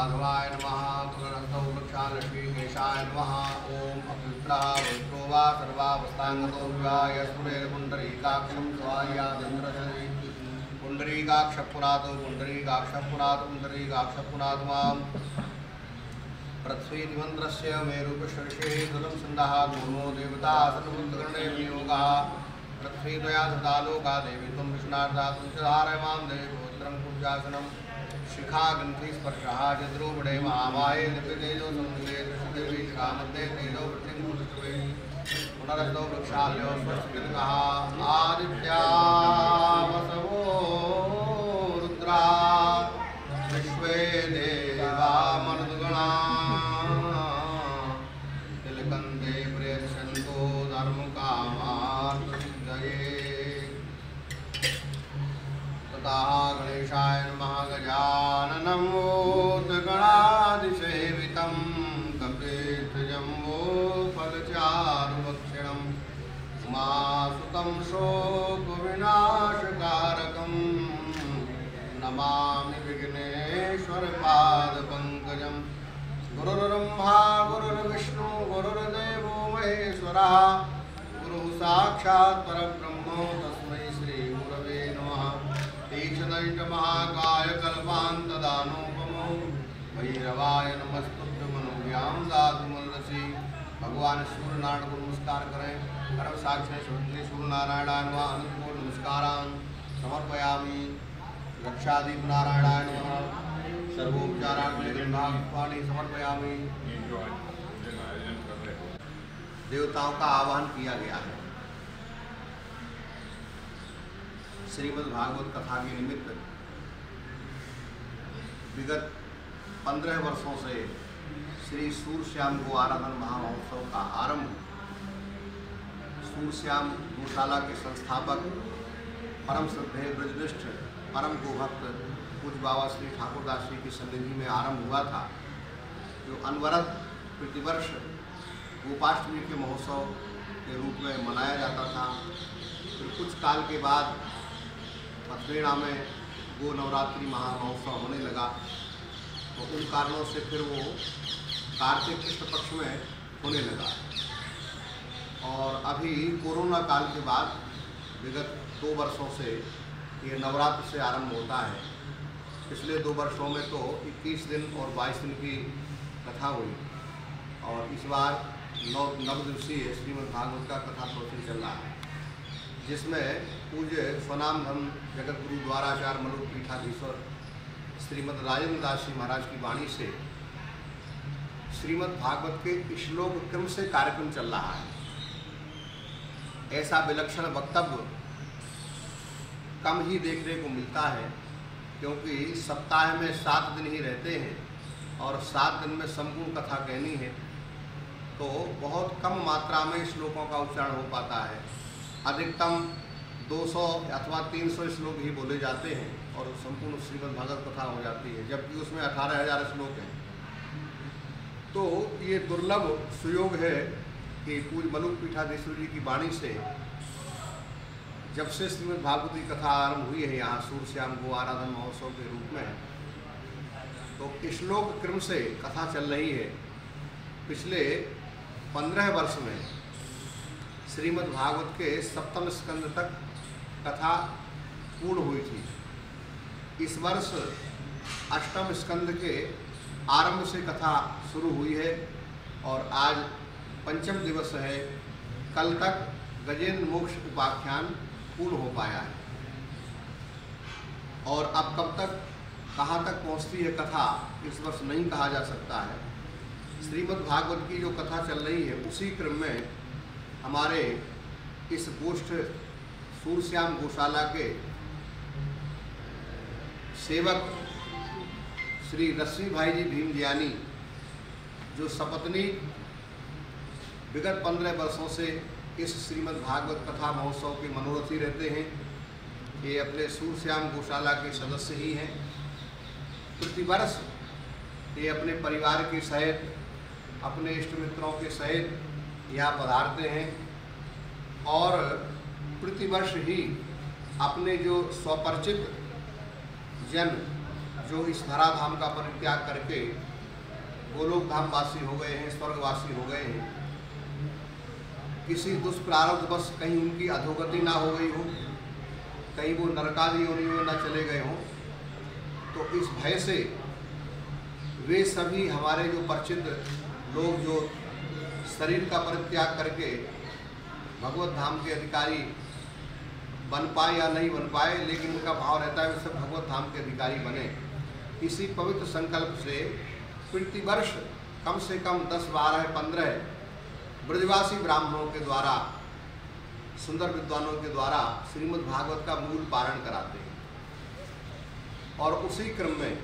माधवाय नमः, पुनरन्तौ वृक्षालक्ष्मीकेशाय नमः। ॐ अपवित्रः पवित्रो वा सर्वावस्थाङ्गतो विवाय स्फुरेर्पुण्डरीकाक्षं स्वायादिन्द्रशरी पुण्डरीकाक्षपुरातो पुण्डरीकाक्षपुरातो पुण्डरीकाक्षपुरात् पृथ्वीनिमन्त्रस्य मेरुपशर्षे गुणो देवता सर्वगणे वियोगः पृथ्वीद्वया धृता लोका देवी त्वं च देवी पवित्रं पूजासनं शिखा ग्रन्थि स्पर्शः चद्रूपडे महामाये संयुगे दृष्टिदेवी शिखामध्ये तेजो वृत्तिमुद्रवे पुनरस्तो वृक्षाल्यो स्वस्तिकः आदित्या वसवो रुद्रा, विश्वे देवा मरुद्गणा तिलकन्दे प्रेषन्तो धर्मकामार्थसिद्धये। तथा गणेशाय नमः गजाननं गणादिसेवितं कपितजम्बो फलचारुभक्षणम् उमासुतं शोकविनाशकारकं नमामि विघ्नेश्वरपादपङ्कजं गुरुर्ब्रह्मा, गुरुर्विष्णु, गुरुर्देवो महेश्वरः, गुरुः साक्षात् परब्रह्म तस्मै तीक्ष्णैकमहाकायकल्पान्तदानोपमो भैरवाय नमस्तुभ्य नमस्तुभ्यमनुव्यां दातुमल्लसि भगवान सूर्य नारायण को नमस्कार करें। कर्म साक्षी सुंदरी सूर्य नारायणाय नमः। अनंत को नमस्कारां समर्पयामि। रक्षादीप नारायणाय नमः। सर्वोपचाराग्नि गंधापाणी समर्पयामि। देवताओं का आह्वान किया गया है। श्रीमद् भागवत कथा के निमित्त विगत पंद्रह वर्षों से श्री सूरश्याम गो आराधन महामहोत्सव का आरंभ सूरश्याम गौशाला के संस्थापक, परम श्रद्धेय ब्रजनिष्ठ, परम गोभक्त पूज बाबा श्री ठाकुरदास जी की सन्निधि में आरंभ हुआ था, जो अनवरत प्रतिवर्ष गोपाष्टमी के महोत्सव के रूप में मनाया जाता था। फिर कुछ काल के बाद पथरेड़ा में गो नवरात्रि महामहोत्सव होने लगा। तो उन कारणों से फिर वो कार्तिक कृष्ण पक्ष में होने लगा। और अभी कोरोना काल के बाद विगत दो वर्षों से ये नवरात्र से आरंभ होता है। पिछले दो वर्षों में तो 21 दिन और 22 दिन की कथा हुई। और इस बार नौ नव दिवसीय श्रीमद् भागवत का कथा प्रवचन चल रहा है। जिसमें पूज्य स्वनाम धम जगत गुरु द्वाराचार्य मलुक पीठाधीश्वर श्रीमद् राजेंद्र दास जी महाराज की वाणी से श्रीमद् भागवत के श्लोक क्रम से कार्यक्रम चल रहा है। ऐसा विलक्षण वक्तव्य कम ही देखने को मिलता है, क्योंकि सप्ताह में सात दिन ही रहते हैं और सात दिन में संपूर्ण कथा कहनी है तो बहुत कम मात्रा में श्लोकों का उच्चारण हो पाता है। अधिकतम 200 अथवा 300 श्लोक ही बोले जाते हैं और संपूर्ण श्रीमद् भागवत कथा हो जाती है, जबकि उसमें अठारह हज़ार श्लोक हैं। तो ये दुर्लभ सुयोग है कि पूज मलुक पीठाधीश्वर जी की वाणी से जब से श्रीमद् भागवत की कथा आरंभ हुई है यहाँ सूर्यश्याम गो आराधन महोत्सव के रूप में तो श्लोक क्रम से कथा चल रही है। पिछले पंद्रह वर्ष में श्रीमद् भागवत के सप्तम स्कंद तक कथा पूर्ण हुई थी। इस वर्ष अष्टम स्कंद के आरंभ से कथा शुरू हुई है और आज पंचम दिवस है। कल तक गजेंद्र मोक्ष उपाख्यान पूर्ण हो पाया है। और अब कब तक, कहाँ तक पहुँचती है कथा, इस वर्ष नहीं कहा जा सकता है। श्रीमद् भागवत की जो कथा चल रही है, उसी क्रम में हमारे इस गोष्ठ सूरश्याम गौशाला के सेवक श्री रश्मि भाई जी भीम दयानी जो सपत्नी विगत पंद्रह वर्षों से इस श्रीमद् भागवत कथा महोत्सव के मनोरथी रहते हैं, ये अपने सूरश्याम गौशाला के सदस्य ही हैं। प्रतिवर्ष ये अपने परिवार के सहित, अपने इष्ट मित्रों के सहित यहाँ पधारते हैं और प्रतिवर्ष ही अपने जो स्वपरिचित जन जो इस धराधाम का परित्याग करके गोलोक धाम वासी हो गए हैं, स्वर्गवासी हो गए हैं, किसी दुष्प्रारब्ध बस कहीं उनकी अधोगति ना हो गई हो, कहीं वो नरकादि योनियों में ना चले गए हों तो इस भय से वे सभी हमारे जो प्रसिद्ध लोग, जो शरीर का परित्याग करके भगवत धाम के अधिकारी बन पाए या नहीं बन पाए, लेकिन उनका भाव रहता है सब भगवत धाम के अधिकारी बने। इसी पवित्र संकल्प से प्रतिवर्ष कम से कम दस, बारह, पंद्रह ब्रजवासी ब्राह्मणों के द्वारा, सुंदर विद्वानों के द्वारा श्रीमद् भागवत का मूल पारण कराते हैं। और उसी क्रम में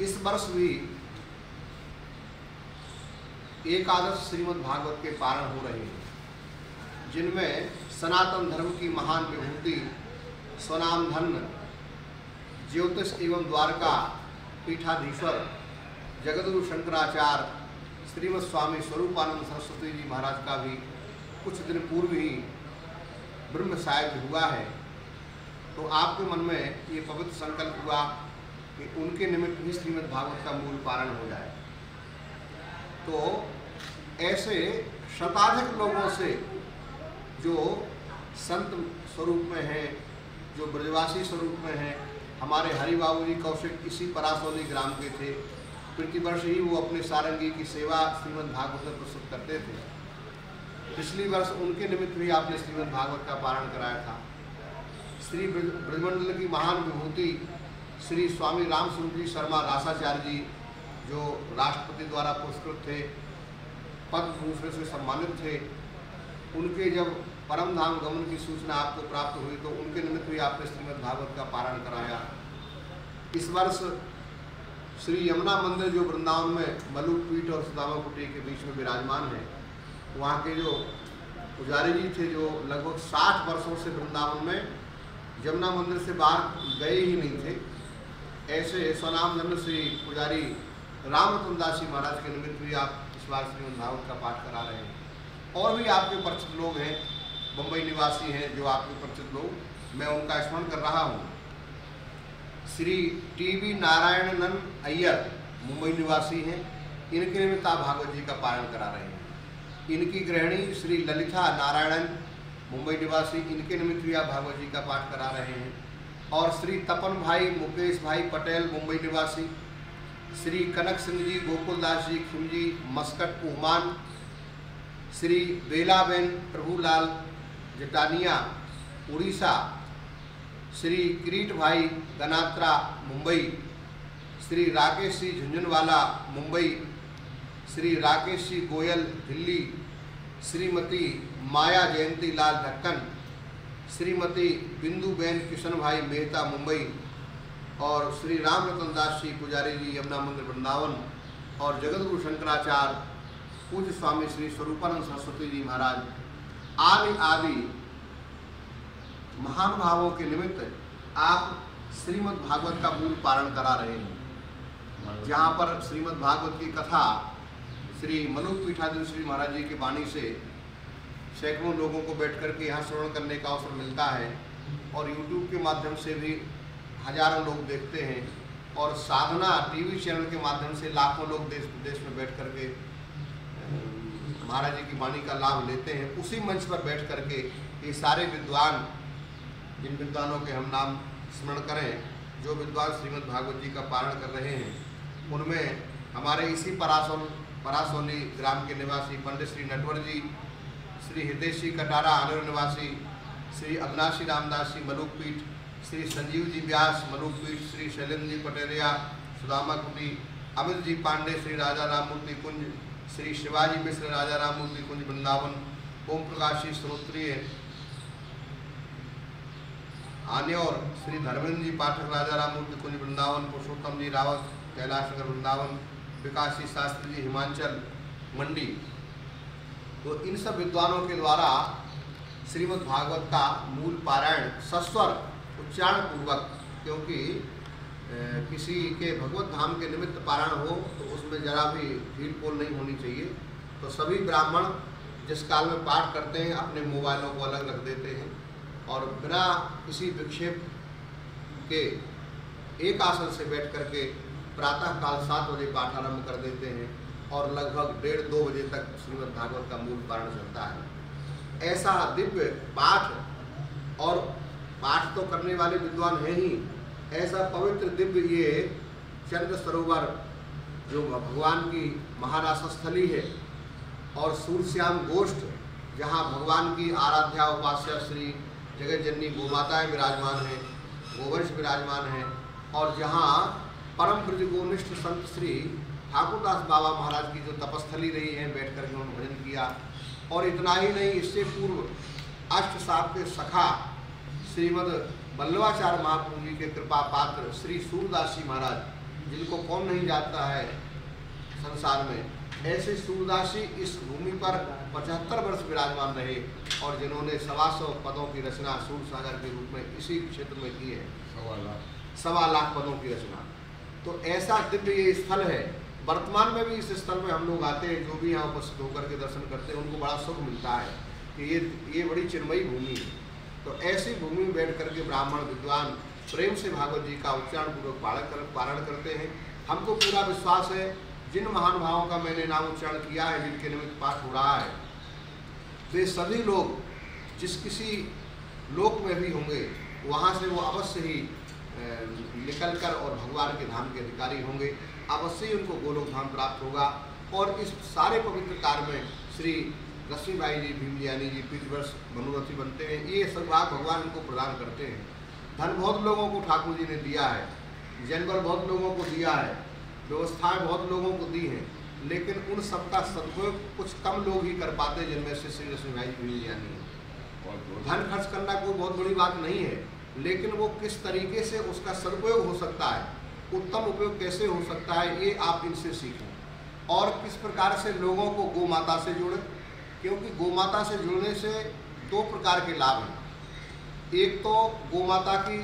इस वर्ष भी एकादश श्रीमद् भागवत के पारण हो रहे हैं, जिनमें सनातन धर्म की महान विभूति स्वनाम धन ज्योतिष एवं द्वारका पीठाधीश्वर जगदगुरु शंकराचार्य श्रीमद स्वामी स्वरूपानंद सरस्वती जी महाराज का भी कुछ दिन पूर्व ही ब्रह्म साहिब हुआ है। तो आपके मन में ये पवित्र संकल्प हुआ कि उनके निमित्त भी श्रीमद् भागवत का मूल पारण हो जाए। तो ऐसे शताधिक लोगों से जो संत स्वरूप में हैं, जो ब्रजवासी स्वरूप में हैं, हमारे हरिबाबू जी कौशिक इसी परासौली ग्राम के थे। प्रतिवर्ष ही वो अपने सारंगी की सेवा श्रीमद् भागवत में प्रस्तुत करते थे। पिछली वर्ष उनके निमित्त भी आपने श्रीमद् भागवत का पारण कराया था। श्री ब्रजमंडल की महान विभूति श्री स्वामी राम जी शर्मा रासाचार्य जी, जो राष्ट्रपति द्वारा पुरस्कृत थे पद्म भूषण से सम्मानित थे। उनके जब परम धाम गमन की सूचना आपको प्राप्त हुई तो उनके निमित्त भी आपने श्रीमद् भागवत का पारण कराया। इस वर्ष श्री यमुना मंदिर, जो वृंदावन में मलुक पीठ और सुदामा कुटी के बीच में विराजमान है, वहाँ के जो पुजारी जी थे, जो लगभग साठ वर्षों से वृंदावन में यमुना मंदिर से बाहर गए ही नहीं थे, ऐसे स्वनाम धन्य श्री पुजारी रामरतन जी महाराज के निमित्त भी आप इस बार श्री भागवत का पाठ करा रहे हैं। और भी आपके परिचित लोग हैं मुंबई निवासी हैं, जो आपके परिचित लोग, मैं उनका स्मरण कर रहा हूँ। श्री टी वी नारायणन अय्यर, मुंबई निवासी हैं, इनके निमित्त भागवत जी का पारण करा रहे हैं। इनकी गृहिणी श्री ललिता नारायणन, मुंबई निवासी, इनके निमित्त भी आप भागवत जी का पाठ करा रहे हैं। और श्री तपन भाई, मुकेश भाई पटेल, मुंबई निवासी श्री कनक सिंह जी गोकुलदास जी खिमजी मस्कट उहमान श्री बेलाबेन प्रभुलाल, जटानिया, उड़ीसा, श्री किरीट भाई गनात्रा मुंबई, श्री राकेश जी झुंझुनवाला, मुंबई, श्री राकेश जी गोयल, दिल्ली, श्रीमती माया जयंती लाल ढक्कन, श्रीमती बिंदुबेन किशन भाई मेहता, मुंबई और श्री राम रतन दास जी पुजारी जी, यमुना मंदिर, वृंदावन और जगतगुरु शंकराचार्य पूज्य स्वामी श्री स्वरूपानंद सरस्वती जी महाराज, आदि आदि महानुभावों के निमित्त आप श्रीमद् भागवत का मूल पारण करा रहे हैं। जहाँ पर श्रीमद् भागवत की कथा श्री मनुक पीठाधि श्री महाराज जी की वाणी से सैकड़ों लोगों को बैठ कर के यहाँ श्रवण करने का अवसर मिलता है और यूट्यूब के माध्यम से भी हज़ारों लोग देखते हैं और साधना टीवी चैनल के माध्यम से लाखों लोग देश विदेश में बैठ कर के महाराज जी की वाणी का लाभ लेते हैं। उसी मंच पर बैठ करके ये सारे विद्वान, जिन विद्वानों के हम नाम स्मरण करें, जो विद्वान श्रीमद् भागवत जी का पारण कर रहे हैं, उनमें हमारे इसी परासोल परासोली ग्राम के निवासी पंडित श्री नटवर जी, श्री हितेश जी कटारा आनर निवासी श्री अविनाशी रामदास जी, मलुकपीठ श्री संजीव जी व्यास मलुकपीठ श्री शैलेंद्र जी पटेरिया सुदामा कुटी अमित जी पांडे, श्री राजा राममूर्ति कुंज, श्री शिवाजी मिश्र, राजा राममूर्ति कुंज वृंदावन, ओम प्रकाश जी श्रोत्रिय आने और श्री धर्मेंद्र जी पाठक, राजा राममूर्ति कुंज वृंदावन, पुरुषोत्तम जी रावत कैलाश नगर वृंदावन, विकास शास्त्री जी हिमाचल मंडी। तो इन सब विद्वानों के द्वारा श्रीमद् भागवत का मूल पारायण सस्वर उच्चारण पूर्वक क्योंकि किसी के भगवत धाम के निमित्त पारायण हो तो उसमें जरा भी भीड़ पोल नहीं होनी चाहिए। तो सभी ब्राह्मण जिस काल में पाठ करते हैं, अपने मोबाइलों को अलग रख देते हैं और बिना किसी विक्षेप के एक आसन से बैठ करके प्रातः काल सात बजे पाठ आरंभ कर देते हैं और लगभग डेढ़ दो बजे तक श्रीमद् भागवत का मूल पारण चलता है। ऐसा दिव्य पाठ और पाठ तो करने वाले विद्वान हैं ही। ऐसा पवित्र दिव्य ये चंद्र सरोवर, जो भगवान की महारास स्थली है, और सूर्यश्याम गोष्ठ, जहाँ भगवान की आराध्या उपास्या श्री जगत जननी गोमाताएँ विराजमान हैं गोवंश विराजमान हैं, और जहाँ परम ब्रजगोनिष्ठ संत श्री ठाकुरदास बाबा महाराज की जो तपस्थली रही है बैठ कर उन्होंने भजन किया। और इतना ही नहीं, इससे पूर्व अष्ट साहब के सखा श्रीमद बल्लवाचार्य महाप्रभु जी के कृपा पात्र श्री सूरदास जी महाराज जिनको कौन नहीं जानता है संसार में ऐसे सूरदासी इस भूमि पर पचहत्तर वर्ष विराजमान रहे और जिन्होंने सवा सौ पदों की रचना सूर सागर के रूप में इसी क्षेत्र में की है। सवा लाख। सवा लाख पदों की रचना। तो ऐसा दिव्य ये स्थल है। वर्तमान में भी इस स्थल में हम लोग आते हैं जो भी यहाँ उपस्थित होकर के दर्शन करते हैं उनको बड़ा सुख मिलता है कि ये ये बड़ी चिन्मयी भूमि है। तो ऐसी भूमि में बैठ करके ब्राह्मण विद्वान प्रेम से भागवत जी का उच्चारण पूर्वक पारण कर, पारण करते हैं। हमको पूरा विश्वास है, जिन महान भावों का मैंने नाम उच्चारण किया है, जिनके निमित्त पाठ हो रहा है, वे सभी लोग जिस किसी लोक में भी होंगे, वहाँ से वो अवश्य ही निकल कर और भगवान के धाम के अधिकारी होंगे। अवश्य ही उनको गोलोक धाम प्राप्त होगा और इस सारे पवित्र कार्य में श्री भाई जी भीमजियानी जी पीतवर्ष मनुरथी बनते हैं। ये सौभाग्य भगवान इनको प्रदान करते हैं। धन बहुत लोगों को ठाकुर जी ने दिया है। जनबल बहुत लोगों को दिया है। व्यवस्थाएँ बहुत लोगों को दी हैं। लेकिन उन सबका सदुपयोग कुछ कम लोग ही कर पाते हैं जिनमें से श्री लक्ष्मी भाई जी। भीमजियानी धन खर्च करना कोई बहुत बड़ी बात नहीं है। लेकिन वो किस तरीके से उसका सदुपयोग हो सकता है? उत्तम उपयोग कैसे हो सकता है? ये आप इनसे सीखें। और किस प्रकार से लोगों को गौ माता से जोड़ें? क्योंकि गौ माता से जुड़ने से दो प्रकार के लाभ हैं। एक तो गौ माता की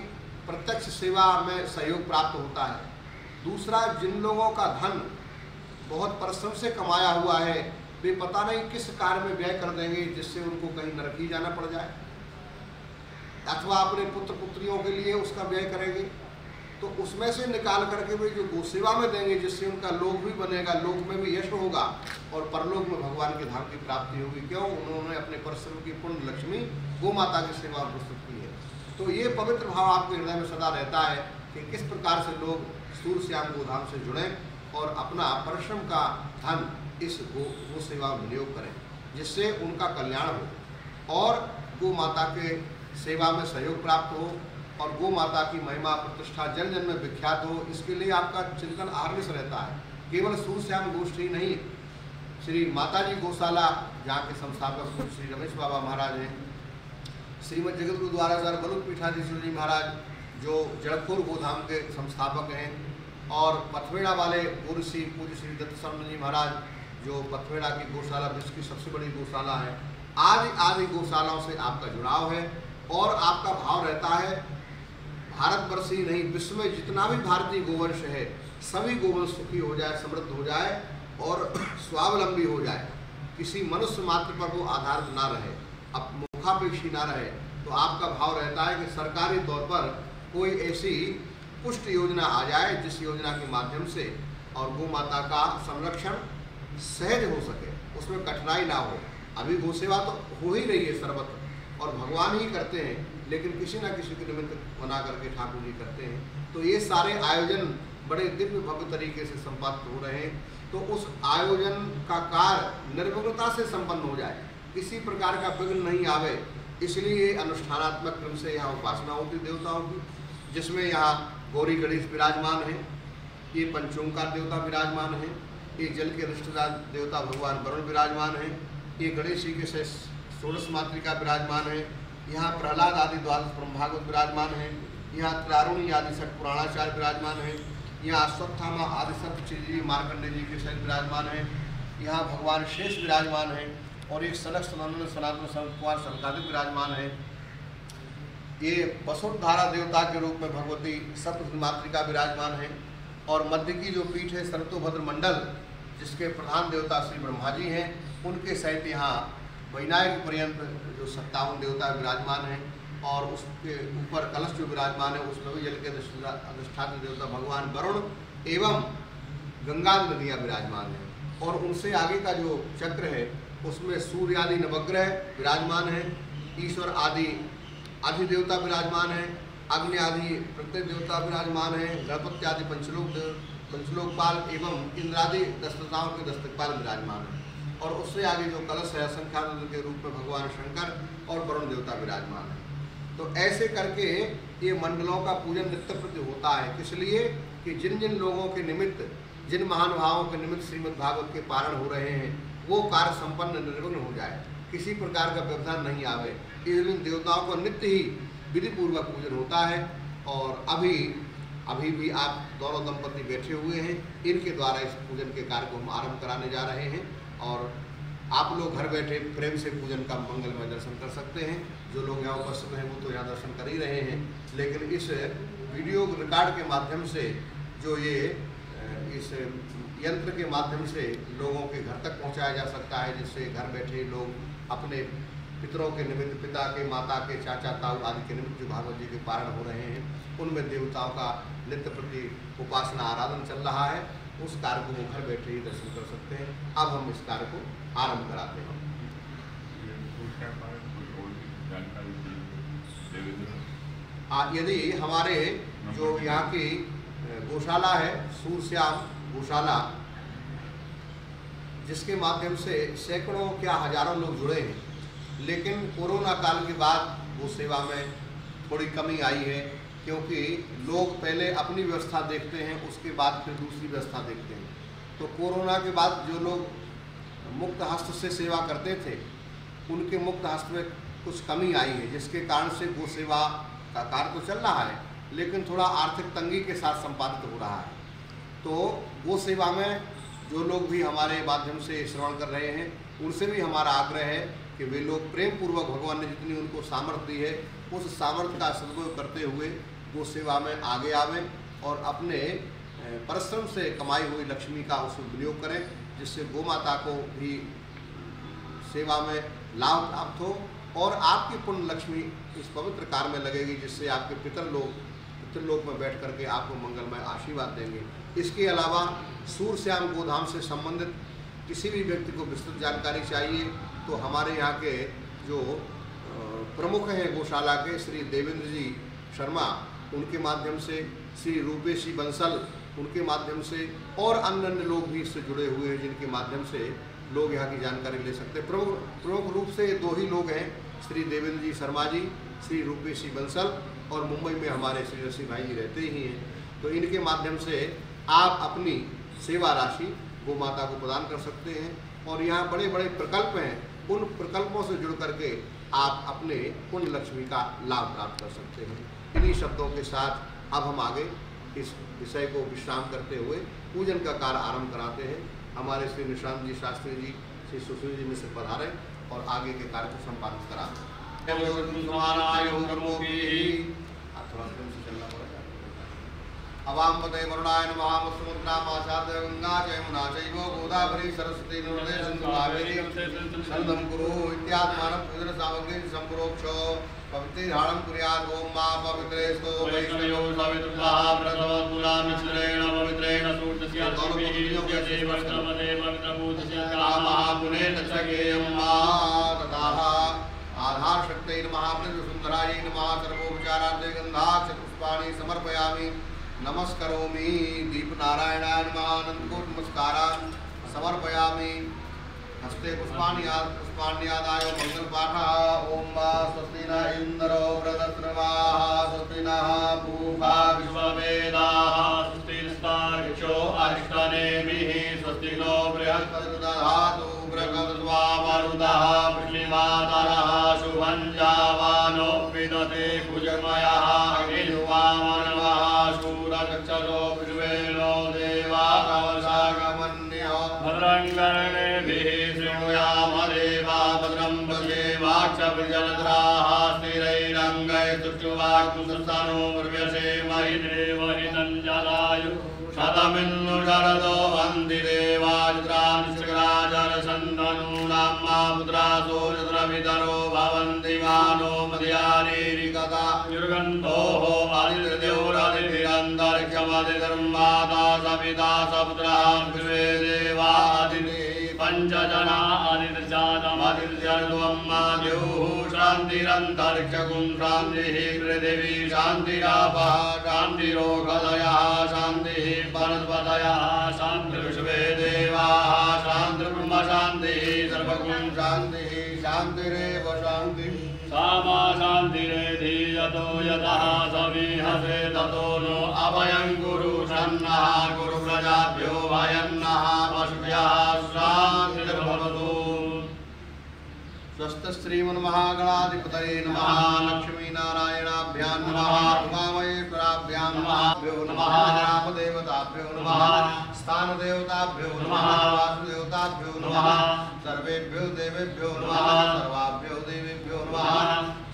प्रत्यक्ष सेवा में सहयोग प्राप्त होता है। दूसरा, जिन लोगों का धन बहुत परिश्रम से कमाया हुआ है, वे पता नहीं किस कार्य में व्यय कर देंगे जिससे उनको कहीं नरकी जाना पड़ जाए। अथवा अपने पुत्र पुत्रियों के लिए उसका व्यय करेंगे। तो उसमें से निकाल करके भी जो गोसेवा में देंगे, जिससे उनका लोक भी बनेगा, लोक में भी यश होगा और परलोक में भगवान के धाम की प्राप्ति होगी। क्यों? उन्होंने अपने परिश्रम की पूर्ण लक्ष्मी गो माता की सेवा प्रस्तुत की है। तो ये पवित्र भाव आपके हृदय में सदा रहता है कि किस प्रकार से लोग सूर्य श्याम गोधाम से जुड़ें और अपना परिश्रम का धन इस गो गो सेवा में विनियोग करें, जिससे उनका कल्याण हो और गो माता के सेवा में सहयोग प्राप्त हो। और गो माता की महिमा, प्रतिष्ठा जन जन में विख्यात हो, इसके लिए आपका चिंतन आर्निश रहता है। केवल सूर्यश्याम गोष्ठी नहीं, श्री माता जी गौशाला, जहाँ के संस्थापक श्री रमेश बाबा महाराज हैं, श्रीमद जगत गुरु द्वारा सर बलुक पीठाधीश्वर जी महाराज, जो जड़पुर गोधाम के संस्थापक हैं, और पथवेड़ा वाले पूर्व श्री पूज्य श्री दत्त शर्मा जी महाराज, जो पथवेड़ा की गौशाला विश्व की सबसे बड़ी गौशाला है। आदि आदि गौशालाओं से आपका जुड़ाव है, और आपका भाव रहता है। भारतवर्ष ही नहीं, विश्व में जितना भी भारतीय गोवंश है, सभी गोवंश सुखी हो जाए, समृद्ध हो जाए और स्वावलंबी हो जाए, किसी मनुष्य मात्र पर वो आधारित ना रहे अब मुखापेक्षी ना रहे तो आपका भाव रहता है कि सरकारी तौर पर कोई ऐसी पुष्ट योजना आ जाए, जिस योजना के माध्यम से और गौ माता का संरक्षण सहज हो सके, उसमें कठिनाई ना हो। अभी गौ सेवा तो हो ही रही है सर्वत्र और भगवान ही करते हैं, लेकिन किसी न किसी के निमित्त बना करके ठाकुर जी करते हैं। तो ये सारे आयोजन बड़े दिव्य भव्य तरीके से संपन्न हो रहे हैं। तो उस आयोजन का कार्य निर्विघ्नता से संपन्न हो जाए, किसी प्रकार का विघ्न नहीं आवे, इसलिए अनुष्ठानात्मक क्रम से यहाँ उपासना होती देवताओं की, जिसमें यहाँ गौरी गणेश विराजमान है, ये पंचोंकार देवता विराजमान है, ये जल के रिश्तेदार देवता भगवान वरुण विराजमान है, ये गणेश जी के षोड़श मातृका विराजमान है यहाँ प्रहलाद आदि द्वादश ब्रह्मागत विराजमान है। यहाँ त्रारुणी आदि सठ पुराणाचार्य विराजमान है। यहाँ अश्वत्थामा आदि सत्य जी मार्कंडे जी के सहित विराजमान है। यहाँ भगवान शेष विराजमान है और एक सड़क सनातन सनातन कुमार संकादिक विराजमान है। ये वसुधारा देवता के रूप में भगवती सप्त मातृका विराजमान है और मध्य की जो पीठ है सरतोभद्र मंडल, जिसके प्रधान देवता श्री ब्रह्मा जी हैं, उनके सहित यहाँ वैनायक पर्यंत जो सत्तावन देवता विराजमान हैं और उसके ऊपर कलश जो विराजमान है, उसमें भी जल के अधिष्ठान देवता भगवान वरुण एवं गंगा नदियाँ विराजमान हैं। और उनसे आगे का जो चक्र है, उसमें सूर्य आदि नवग्रह विराजमान है, ईश्वर आदि आदि देवता विराजमान है, अग्नि आदि प्रत्येक देवता विराजमान है गणपति आदि पंचलोक, पंचलोकपाल एवं इंद्रादि दस्तताओं के दस्तकपाल विराजमान है। और उससे आगे जो कलश है संख्यानंद के रूप में भगवान शंकर और वरुण देवता विराजमान है। तो ऐसे करके ये मंडलों का पूजन नित्य प्रति होता है। किस लिए? कि जिन जिन लोगों के निमित्त, जिन महानुभावों के निमित्त श्रीमद् भागवत के पारण हो रहे हैं, वो कार्य संपन्न निर्विघ्न हो जाए। किसी प्रकार का व्यवधान नहीं आवे। इस देवताओं को नित्य ही विधि पूर्वक पूजन होता है और अभी अभी भी आप दोनों दंपति बैठे हुए हैं। इनके द्वारा इस पूजन के कार्य को हम आरंभ कराने जा रहे हैं। और आप लोग घर बैठे प्रेम से पूजन का मंगलमय दर्शन कर सकते हैं। जो लोग यहाँ उपस्थित हैं, वो तो यहाँ दर्शन कर ही रहे हैं। लेकिन इस वीडियो रिकॉर्ड के माध्यम से जो ये इस यंत्र के माध्यम से लोगों के घर तक पहुँचाया जा सकता है, जिससे घर बैठे लोग अपने पितरों के निमित्त, पिता के, माता के, चाचा, ताऊ आदि के निमित्त जो भागवत जी के पारण हो रहे हैं, उनमें देवताओं का नित्य प्रति उपासना, आराधन चल रहा है। उस कार्य को वो घर बैठे ही दर्शन कर सकते हैं। अब हम इस कार्य को आरंभ कराते हैं। यदि हमारे जो यहाँ की गौशाला है सूरश्याम गौशाला, जिसके माध्यम से सैकड़ों क्या हज़ारों लोग जुड़े हैं, लेकिन कोरोना काल के बाद वो सेवा में थोड़ी कमी आई है। क्योंकि लोग पहले अपनी व्यवस्था देखते हैं, उसके बाद फिर दूसरी व्यवस्था देखते हैं। तो कोरोना के बाद जो लोग मुक्त हस्त से सेवा करते थे, उनके मुक्त हस्त में कुछ कमी आई है, जिसके कारण से गो सेवा का कार्य तो चल रहा है, लेकिन थोड़ा आर्थिक तंगी के साथ संपादित हो रहा है। तो गो सेवा में जो लोग भी हमारे माध्यम से श्रवण कर रहे हैं, उनसे भी हमारा आग्रह है कि वे लोग प्रेम पूर्वक भगवान ने जितनी उनको सामर्थ्य दी है, उस सामर्थ्य का सदुपयोग करते हुए गो सेवा में आगे आवें और अपने परिश्रम से कमाई हुई लक्ष्मी का उस विनियोग करें, जिससे गौ माता को भी सेवा में लाभ प्राप्त हो और आपकी पुण्य लक्ष्मी इस पवित्र कार्य में लगेगी, जिससे आपके पितर लोग पितृलोक में बैठ करके आपको मंगलमय आशीर्वाद देंगे। इसके अलावा सूर श्याम गोधाम से संबंधित किसी भी व्यक्ति को विस्तृत जानकारी चाहिए तो हमारे यहाँ के जो प्रमुख हैं गौशाला के, श्री देवेंद्र जी शर्मा उनके माध्यम से श्री रूपेशी बंसल, उनके माध्यम से और अन्य अन्य लोग भी इससे जुड़े हुए हैं जिनके माध्यम से लोग यहाँ की जानकारी ले सकते हैं। प्रमुख प्रमुख रूप से दो ही लोग हैं, श्री देवेंद्र जी शर्मा जी, श्री रूपेशी बंसल और मुंबई में हमारे श्री रसी भाई जी रहते ही हैं। तो इनके माध्यम से आप अपनी सेवा राशि गो माता को प्रदान कर सकते हैं और यहाँ बड़े बड़े प्रकल्प हैं। उन प्रकल्पों से जुड़ करके आप अपने पुण्य लक्ष्मी का लाभ प्राप्त कर सकते हैं। इन्हीं शब्दों के साथ अब हम आगे इस विषय को विश्राम करते हुए पूजन का कार्य आरंभ कराते हैं। हमारे श्री निशांत जी शास्त्री जी श्री सुशील जी मिश्र पधारें और आगे के कार्य को संपादित कराते अवाम पते वरुणाय नमः समुद्रा मासाद गंगा च यमुना गोदावरी, सरस्वती नर्मदे सिंधु कावेरी संगम कुरु इत्यादि मानव पूजन सामग्री संप्रोक्ष। पवित्रीहाणं कुर्यात् ॐ मा पवित्रेस्तो वैष्णयो सवितुर्वाः प्रथमतुला मिश्रेण पवित्रेण सूर्यस्य सूर्यस्य वस्त्रमदे पवित्रभूतस्य महापुने तच्छगेयं मा तथाः आधारशक्तैर्महाप्रतिसुन्दरायै नमः सर्वोपचारार्थे गन्धाक्षपुष्पाणि समर्पयामि। नमस्करोमि दीपनारायणाय नमः अनन्तकोट नमस्कारान् समर्पयामि। हस्ते पुष्पाण्याद पुष्पाण्यादाय मङ्गलपाठः ॐ वा स्वस्ति न इन्द्रो स्वस्ति नः विश्ववेदाः स्वस्ति नो बृहस्पतिर्दधातु बृहस्वा मरुदः पृथ्वीमातरः शुभं जावानो विदते कुजमयः भद्रङ्गणेभिः शृणुयामदेवाभद्रं भजे वाक्षजलद्राहास्तिरैरङ्गै तुष्टुवाक्सुसनो मृगसे महिदेवहितञ्जलायु शतमिन्नु शरदो वन्ति मा पुत्रासो यत्रवितरो भवन्ति मानो मदयारीरिकता युर्गन्धोः अनिर्देवरनिरन्तरिक्षमधिधर्माता सविता सपुत्रां देव पञ्चजना आदिर्जातमदिर्जर्वम्माद्युः शान्तिरन्तरिक्षगुं शान्तिः पृथिवी शान्तिरापः शान्तिरोगदयः शान्तिः वनस्पतयः शान्तिर्विश्वे देवाः शान्तिर्ब्रह्म शान्तिः सर्वगुं शान्तिः शान्तिरेव शान्तिः। सामा शान्तिरेधि यतो समीहसे ततो नो अभयं कुरु सन्नः प्रजाभ्यो भयन्नः पशुभ्यः शान्तिर्भवतु स्वस्थ श्रीमन्महागणाधिपतये नमः। लक्ष्मी नारायणाभ्यां नमः। उमामहेश्वराभ्यां नमः। भ्यो नमः। रामदेवताभ्यो स्थानदेवताभ्यो नमः। वासुदेवताभ्यो नमः। सर्वेभ्यो देवेभ्यो नमः। सर्वाभ्यो देवेभ्यो नमः।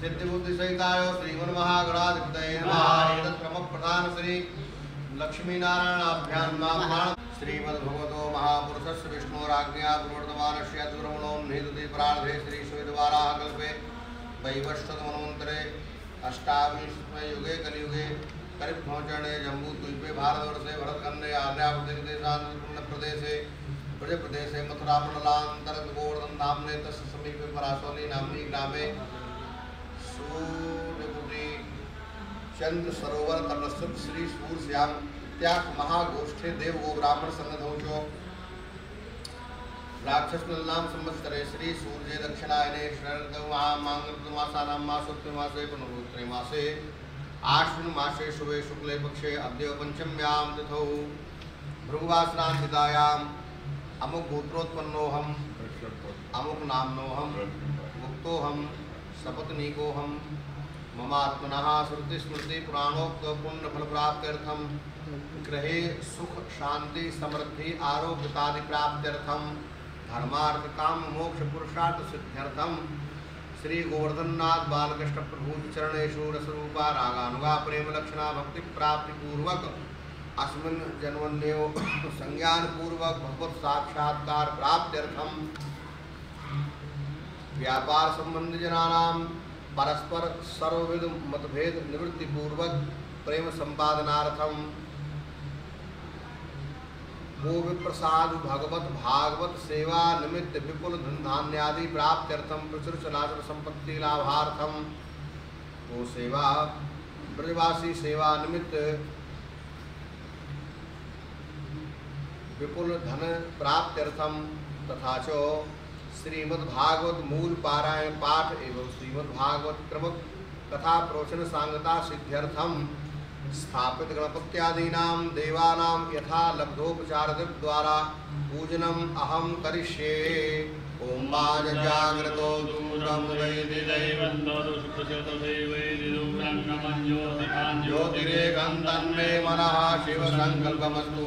सिद्धिबुद्धिसहिताय श्रीमन्महागणाधिपतये नमः। एतत् क्रमप्रधान श्री लक्ष्मीनारायणाभ्यां नमः श्रीमद्भगवतो महापुरुषस्य विष्णोराज्ञया प्रवर्तमानस्य दुर्गुणोन्निधुति प्रार्थे श्रीश्वेतवाराः कल्पे वैवस्वतमन्वन्तरे अष्टाविंशतमे युगे कलियुगे कलिपहुँचणे जम्बूद्वीपे भारतवर्षे भरतखण्डे आर्याप्रदेशे ब्रजप्रदेशे मथुरामण्डलान्तर्गत गोवर्धन नाम्ने तस्य समीपे परासोली नाम्नी ग्रामे सूर्यपुरी चंद्र सरोवर तटस्थ श्री सूर्यश्याम त्याग महागोष्ठे देव गो ब्राह्मण संगधौचो राक्षस नाम संवत्सरे श्री सूर्य दक्षिणायने शरदमासानां मासोत्तरे मासे पुनरुत्तरे मासे आश्विन मासे शुभे शुक्ले पक्षे अद्य पंचम्यां तिथौ। भृगुवासनान्वितायाम् अमुक गोत्रोत्पन्नोऽहम् अमुक ममात्मनः श्रुति स्मृति पुराणोक्त पुण्य फल प्राप्त्यर्थम गृहे सुख शांति समृद्धि आरोग्यतादि प्राप्त्यर्थम धर्मार्थ काम मोक्ष पुरुषार्थ सिद्ध्यर्थम श्री गोवर्धननाथ बालकृष्ण प्रभु चरणेशु रसरूपा रागानुगा प्रेम लक्षणा भक्ति प्राप्ति पूर्वक अस्मिन् जन्मन्यो संज्ञान पूर्वक भगवत साक्षात्कार प्राप्त्यर्थम व्यापार संबंधी जनानां परस्पर सर्वविध मतभेद निवृत्ति पूर्वक प्रेम संपादनार्थम भोग प्रसाद भगवत भागवत सेवा निमित्त विपुल धन धान्यादि प्राप्त्यर्थम प्रचुर चलाचल संपत्ति लाभार्थम वो सेवा, ब्रजवासी सेवा निमित्त विपुल धन प्राप्त्यर्थम तथा च श्रीमद्भागवत मूल पारायण पाठ एवं श्रीमद्भागवत क्रमक कथा प्रवचन सांगता सिद्ध्यर्थम स्थापित गणपत्यादीनां देवानां यथा लब्धोपचार द्वारा पूजनम अहम करिष्ये। ओम बाज जागृतो दूरम वैदि ज्योतिरेकं तन्मे मनः शिव संकल्पमस्तु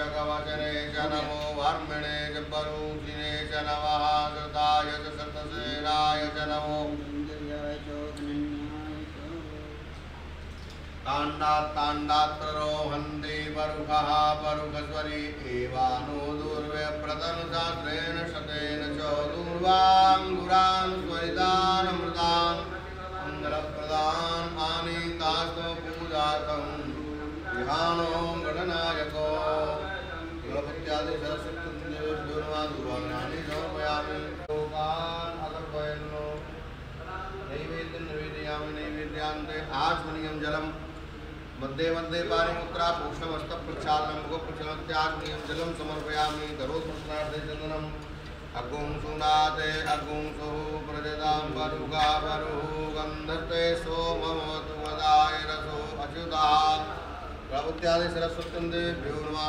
च कवचने च नमो वर्मिणे च परूषिणे च नमः कृताय च शतसेनाय च नमो। प्ररोहन्ति परुखः परुखस्वरी एवानो दुर्व्यप्रतनुशास्त्रेण शतेन च दूर्वाङ्गुरान् स्वरितानमृतान् मङ्गलप्रदान् आनीतास्त्वपूजातम् विहानो गणनायको गणपत्यादि सरस्वत्यन्देवेभ्यो नमः दूर्वाङ्गानि समर्पयामि लोकान् अतर्पयन्नो नैवेद्यं निवेदयामि नैवेद्यान्ते आचमनीयं जलम् समर्पयामि करोत्पुष्णार्थे चन्दनम् अगुं सुनाते अगुं सुः प्रजदां परुगा परुः गन्धते सोममवतु वदाय रसो अच्युतः प्रभुत्यादि सरस्वत्यन्देभ्यो नमः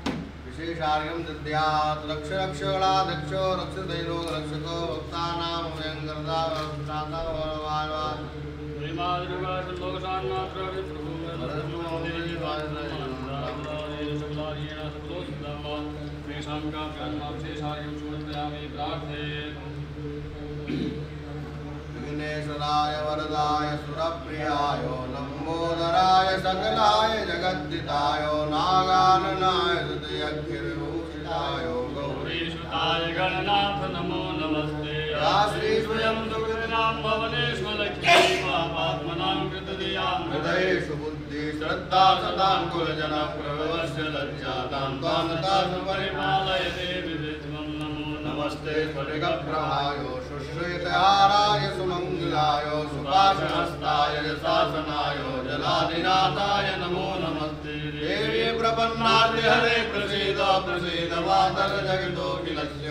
विशेषार्यं दद्यात् रक्ष रक्षगणाध्यक्षो रक्षदैरो रक्षको भक्तानामभयङ्करता भक्तानां विघ्नेश्वराय वरदाय सुरप्रियाय लम्बोदराय सकलाय जगद्दिताय नागाननाय हृदयखिलभूषिताय गौरी गणनाथ नमो नमस्ते। या श्री स्वयं सुकृतनां भवनेश्वलक्ष्मी पापात्मनां कृतदयां हृदयेषु बुद्धि श्रद्धा सदां कुलजन प्रभवस्य लज्जातां त्वां दासं परिपालय देवि नमस्ते स्फटिकप्रभाय शुश्रूतहाराय सुमङ्गलाय सुभाषणस्ताय शासनाय, जलाधिनाथाय नमो नमस्ते। देवी प्रपन्नार्य हरे प्रसीद प्रसीद मातर जगतो किलस्य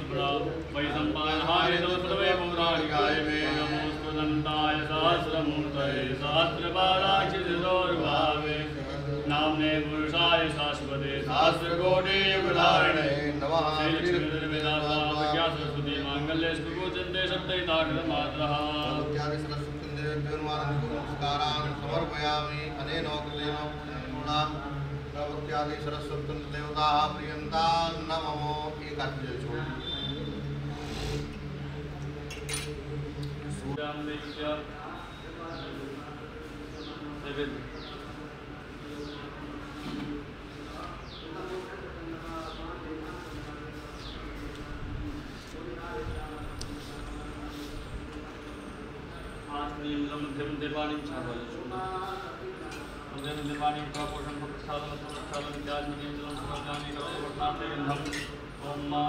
वै सम्पादहाय दोत्रवे पौराणिकाय मे नमोऽस्तुदन्ताय सहस्रमूर्तये सहस्रपादाक्षितोर्भावे नाम्ने पुरुषाय शाश्वते सहस्रकोटियुगधारिणे नमः। सरस्वती माङ्गल्ये सुगोचन्ते सप्तैताकृतमात्रः नमस्कारान् समर्पयामि। अनेनोक्तेन प्रभुत्यादि सरस्वती देवताः प्रियन्ता नमो। एकात्मजय छोड़ मध्यम देवानी मध्यम देवानी का पोषण प्रसादन प्रसादन त्याज मध्यम जलम सुजानी का वर्तनाते गंधम ओम मा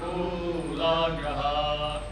भूलाग्रह गंगातरंगरमणीय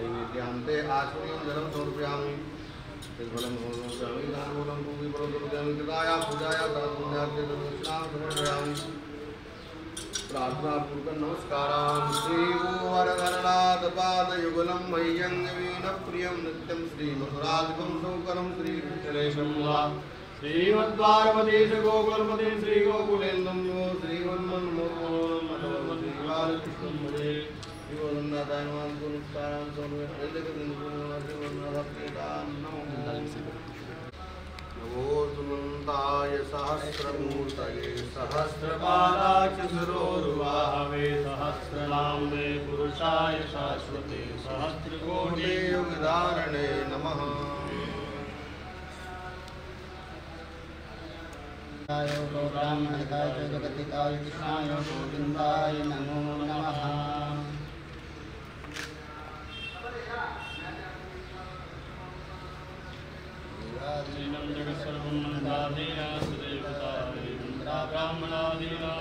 नैवेद्यान्ते आचमनीयं जलं समर्पयामि। फलं समर्पयामि दानमूलं पूजिफलं समर्पयामि कृताया पूजाया दानपुण्यार्थे दक्षिणां समर्पयामि। प्रार्थना पूर्वक नमस्कारान्। श्रीगोवरधरणाथ पादयुगलं मह्यं वीन प्रियं नित्यं श्रीमधुराधिकं सौकरं श्रीकृष्णेशं वा। श्रीमद्वारपतीश गोकुलपति श्रीगोकुलेन्दं यो श्रीमन्मन्मोहो श्रीबालकृष्णं भजे श्रीवदन्दाताय नमः नमस्कारान् नमो सहस्रमूर्तये सहस्रपादाच सहस्रनाम्ने पुरुषाय शाश्वते सहस्रकोटि युगधारणे नमः ब्राह्मणताय जगतिकाय कृष्णाय गोविन्दाय नमो नमः। ीनं जगत्सर्वं इन्द्रा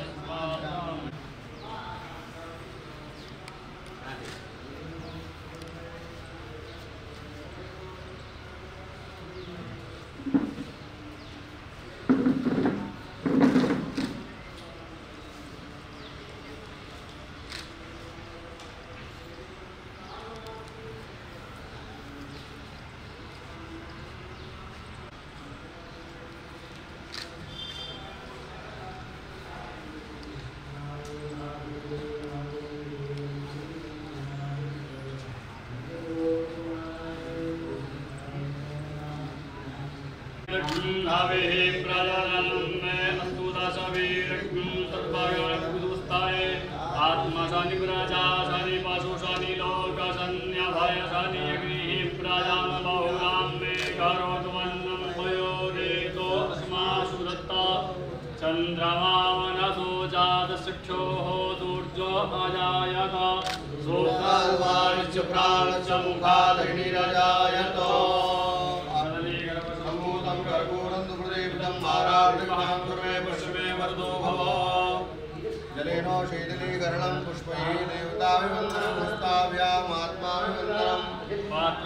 शीतलीकरणं पुष्पैः देवताभिवन्दनं हस्ताभ्यामात्माभिवन्दनं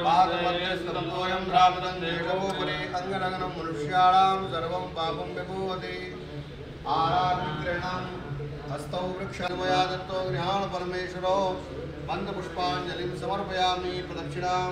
पादमध्यस्तोऽयं भ्रातरं देशोपरि अङ्गनगनं मनुष्याणां सर्वं पापं विभूवति आराधविग्रहणं हस्तौ वृक्षमया दत्तो गृहाण परमेश्वरो। मन्दपुष्पाञ्जलिं समर्पयामि प्रदक्षिणां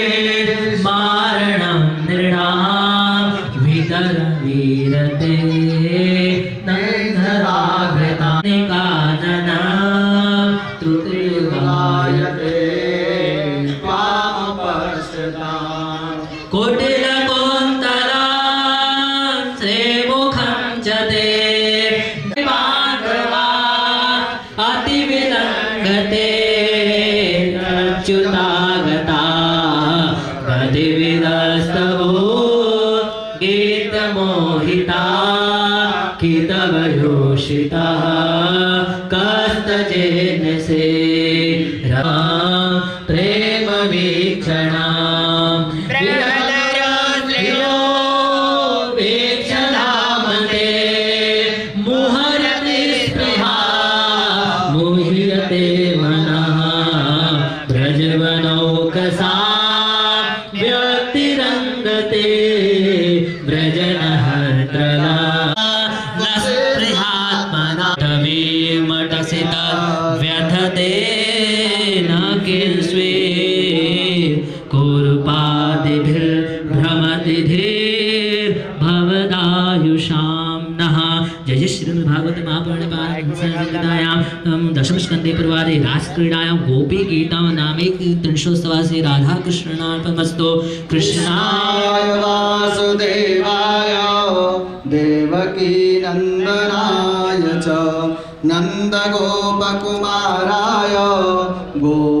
さん。पूर्वादे रासक्रीडायां गोपी गीतां नामे त्रिंशोत्सवासि राधा कृष्णार्पणमस्तु कृष्णाय वासुदेवाय, देवकी नन्दनाय च, नन्दगोपकुमाराय गोविन्दाय